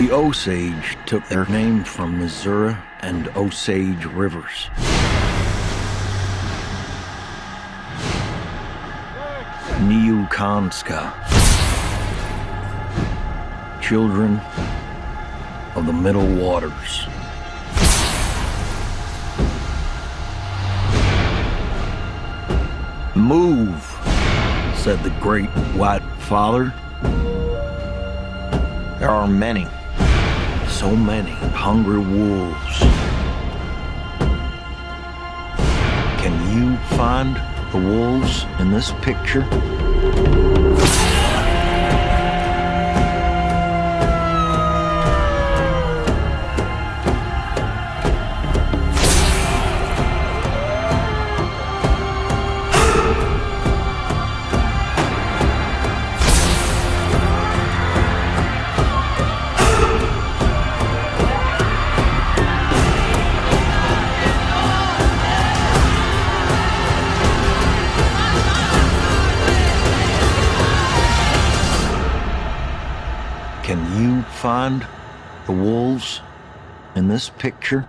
The Osage took their name from Missouri and Osage rivers. Niukanska. Children of the Middle Waters. Move, said the great white father. There are many. So many hungry wolves. Can you find the wolves in this picture? Can you find the wolves in this picture?